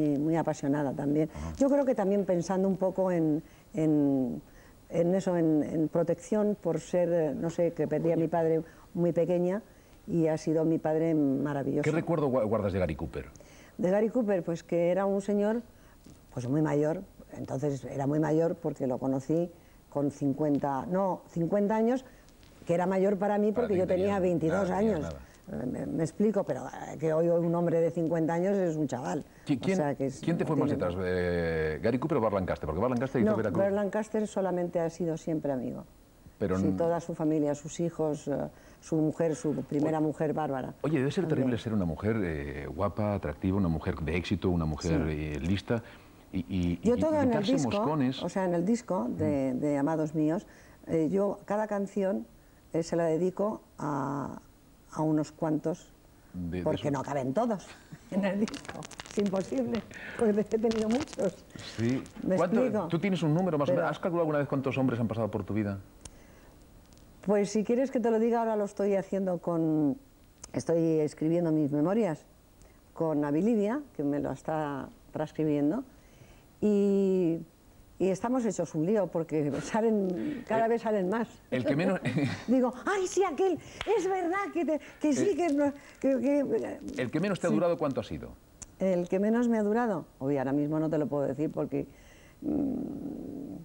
muy apasionada también. Yo creo que también pensando un poco en, en, en eso, en, en protección por ser, eh, no sé, que perdí a mi padre muy pequeña y ha sido mi padre maravilloso. ¿Qué recuerdo gua- guardas de Gary Cooper? De Gary Cooper, pues que era un señor pues muy mayor, entonces era muy mayor porque lo conocí con 50, no, 50 años, que era mayor para mí porque yo tenía tenías- 22 nada, tenías años. Me, me explico, pero eh, que hoy un hombre de 50 años es un chaval. ¿Qui- O ¿Quién, sea que es- quién te fue más detrás? eh, ¿Gary Cooper o Bart Lancaster? Porque Bart Lancaster hizo No, Veracruz. Bert Lancaster solamente ha sido siempre amigo. Pero Sí, toda su familia, sus hijos, eh, su mujer, su primera mujer, Bárbara. Oye, debe ser terrible ser una mujer eh, guapa, atractiva, una mujer de éxito, una mujer eh, lista y, y, Yo y todo en el disco, moscones. o sea, en el disco de, de Amados Míos, eh, yo cada canción se la dedico a, a unos cuantos, De- porque no caben todos en el disco. Es imposible, porque he tenido muchos. Sí. ¿Me. ¿Tú tienes un número más o menos? ¿Has calculado alguna vez cuántos hombres han pasado por tu vida? Pues si quieres que te lo diga, ahora lo estoy haciendo con... Estoy escribiendo mis memorias con Abilivia, que me lo está transcribiendo, y, y estamos hechos un lío porque salen, cada vez salen más. El que menos... Digo, ay, sí, aquel, es verdad que, te- que sí, que, no- que- que- ¿El que menos te ha durado cuánto ha sido? El que menos me ha durado, hoy ahora mismo no te lo puedo decir porque mm,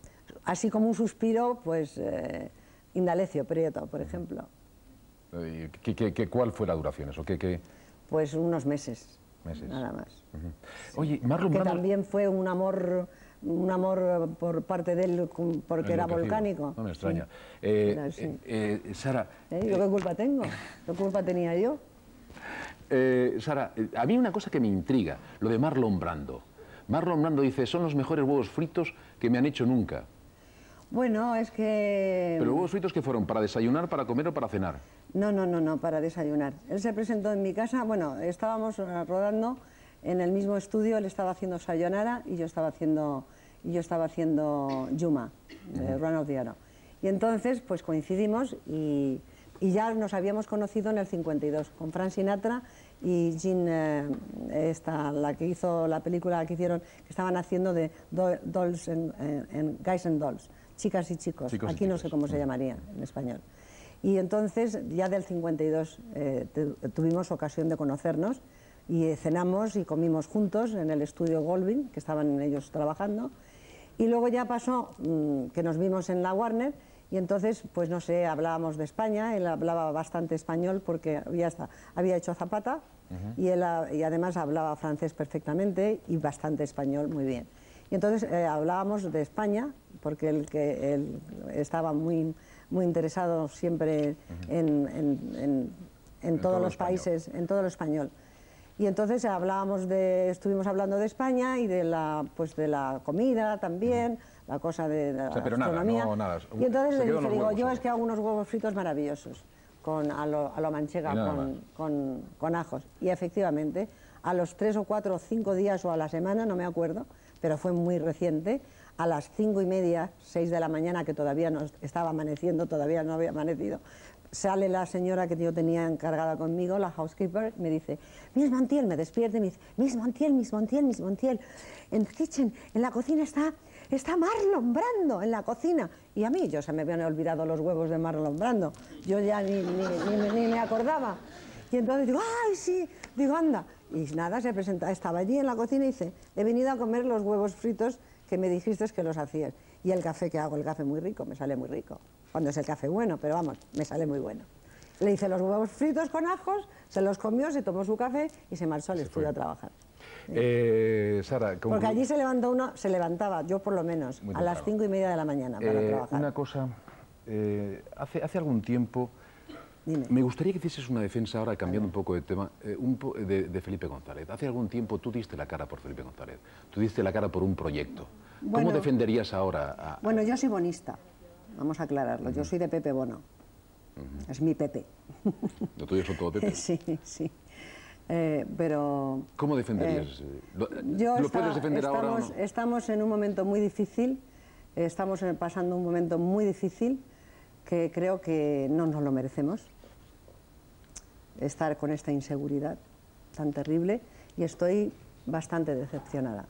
así como un suspiro, pues eh, Indalecio Prieto, por ejemplo, Eh, ¿qué- qué- qué- cuál fue la duración eso? ¿Qué, qué? pues unos meses, Meses. nada más. Oye, Marlon Que Brando... también fue un amor, un amor por parte de él porque era volcánico. No me extraña. Sí. Eh, eh, eh, Sara, ¿Eh? ¿Yo qué culpa tengo? ¿Qué culpa tenía yo? eh, Sara, eh, a mí una cosa que me intriga, lo de Marlon Brando. Marlon Brando dice, son los mejores huevos fritos que me han hecho nunca. Bueno, es que... Pero huevos fritos que fueron para desayunar, para comer o para cenar. No, no, no, no, para desayunar. Él se presentó en mi casa, bueno, estábamos eh, rodando en el mismo estudio, él estaba haciendo Sayonara y yo estaba haciendo, y yo estaba haciendo Yuma, de Run of the Arrow. Y entonces, pues coincidimos y, y ya nos habíamos conocido en el 52, con Frank Sinatra y Jean, eh, esta, la que hizo la película que hicieron, que estaban haciendo de do- Dolls en, en- en Guys and Dolls, chicas y chicos. Chicos y Aquí no sé cómo se llamaría en español. Y entonces, ya del 52, eh, tu- tuvimos ocasión de conocernos y eh, cenamos y comimos juntos en el estudio Goldwyn, que estaban ellos trabajando. Y luego ya pasó mm, que nos vimos en la Warner y entonces, pues no sé, hablábamos de España, él hablaba bastante español porque había, esta- había hecho Zapata y, él, y además hablaba francés perfectamente y bastante español muy bien. Y entonces eh, hablábamos de España, porque él, que, él estaba muy, muy interesado siempre en, en- en- en todo todos lo los español. países, en todo lo español. Y entonces hablábamos de, estuvimos hablando de España y de la, pues de la comida también, la cosa de la O sea, pero nada, gastronomía. no, nada, Y entonces le dije, digo, yo es que hago unos huevos fritos maravillosos, con, a, lo, a lo manchega, con, con, con ajos. Y efectivamente, a los tres o cuatro o cinco días o a la semana, no me acuerdo, pero fue muy reciente, a las cinco y media, seis de la mañana, que todavía no estaba amaneciendo, todavía no había amanecido, sale la señora que yo tenía encargada conmigo, la housekeeper, me dice, Miss Montiel, me despierta y me dice, Miss Montiel, Miss Montiel, Miss Montiel, en the kitchen, en la cocina está, está Marlon Brando, en la cocina. Y a mí, yo se me habían olvidado los huevos de Marlon Brando, yo ya ni, ni- ni- ni me acordaba. Y entonces digo, ¡ay, sí! Digo, anda. Y nada, se presenta, estaba allí en la cocina y dice, he venido a comer los huevos fritos que me dijiste que los hacías. Y el café que hago, el café muy rico, me sale muy rico. Cuando es el café bueno, pero vamos, me sale muy bueno. Le hice los huevos fritos con ajos, se los comió, se tomó su café y se marchó al estudio a trabajar. Eh, Sara, conclu- Porque allí se levantó uno, se levantaba, yo por lo menos, a las cinco y media de la mañana para Eh, trabajar. una cosa, eh, hace, hace algún tiempo, Dime. me gustaría que hicieses una defensa ahora, cambiando un poco de tema, eh, un po- de, de Felipe González. Hace algún tiempo tú diste la cara por Felipe González, tú diste la cara por un proyecto. ¿Cómo Bueno. defenderías ahora a, Bueno, yo soy bonista, vamos a aclararlo, yo soy de Pepe Bono, es mi Pepe. Lo tuyo son todo Pepe. sí, sí. Eh, pero ¿Cómo defenderías? eh, ¿Lo, yo lo está- puedes defender ahora o estamos, no? estamos en un momento muy difícil, eh, estamos pasando un momento muy difícil que creo que no nos lo merecemos, estar con esta inseguridad tan terrible y estoy bastante decepcionada.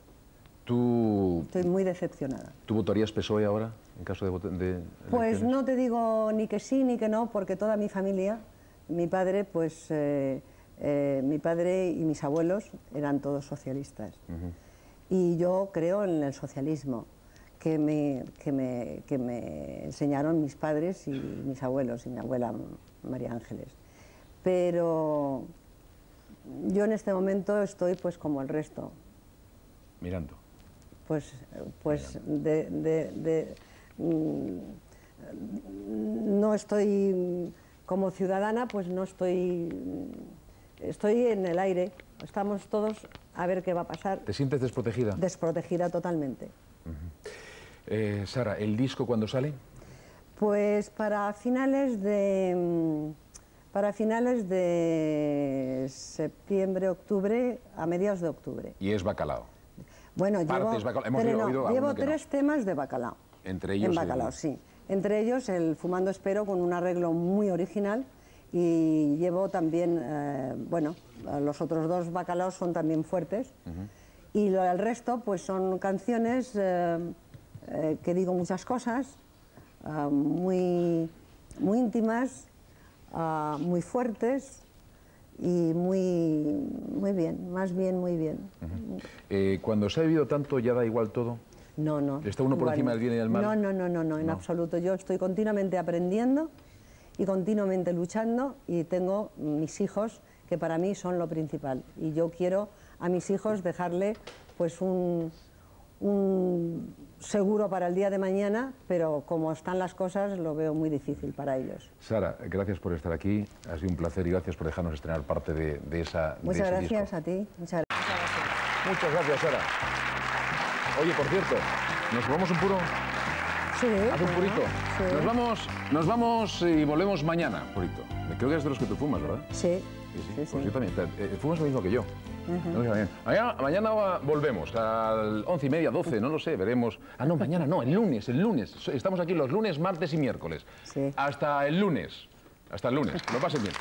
¿Tú, Estoy muy decepcionada. ¿Tú votarías PSOE ahora, en caso de, Pues no te digo ni que sí ni que no, porque toda mi familia, mi padre, pues eh, eh, mi padre y mis abuelos eran todos socialistas. Y yo creo en el socialismo que me, que, me, que me enseñaron mis padres y mis abuelos y mi abuela María Ángeles. Pero yo en este momento estoy pues como el resto, Mirando. pues, pues de, de- de, no estoy mm, como ciudadana, pues no estoy, mm, estoy en el aire. Estamos todos a ver qué va a pasar. ¿Te sientes desprotegida? Desprotegida totalmente. Eh, Sara, ¿el disco cuándo sale? Pues para finales de mm, para finales de septiembre, octubre, a mediados de octubre. Y es bacalao. Bueno, Partes llevo, bacalao. Hemos pero no, oído alguno llevo que no. tres temas de bacalao. Entre ellos En el- bacalao, sí. Entre ellos el Fumando Espero con un arreglo muy original y llevo también, eh, bueno, los otros dos bacalaos son también fuertes y lo, el resto pues son canciones eh, eh, que digo muchas cosas, muy, muy íntimas, muy fuertes y muy, muy bien, más bien muy bien. Eh, cuando se ha vivido tanto, ya da igual todo. No, no. ¿Está uno por encima del bien y del mal? No, no, no, no, no, en absoluto. Yo estoy continuamente aprendiendo y continuamente luchando y tengo mis hijos que para mí son lo principal. Y yo quiero a mis hijos dejarle pues un, un seguro para el día de mañana, pero como están las cosas lo veo muy difícil para ellos. Sara, gracias por estar aquí. Ha sido un placer y gracias por dejarnos estrenar parte de, de esa. de Muchas ese gracias disco. a ti. Muchas gracias. Muchas gracias, Sara. Oye, por cierto, ¿nos fumamos un puro? Sí, Haz un purito. sí. Nos vamos, nos vamos y volvemos mañana, purito. Creo que eres de los que tú fumas, ¿verdad? Sí, Sí, sí. sí, sí. Pues yo también. Eh, fumas lo mismo que yo. No sé, mañana, volvemos al once y media, 12, no lo sé, veremos. Ah, no, mañana no, el lunes, el lunes. Estamos aquí los lunes, martes y miércoles. Sí. Hasta el lunes. Hasta el lunes. Lo pasen bien.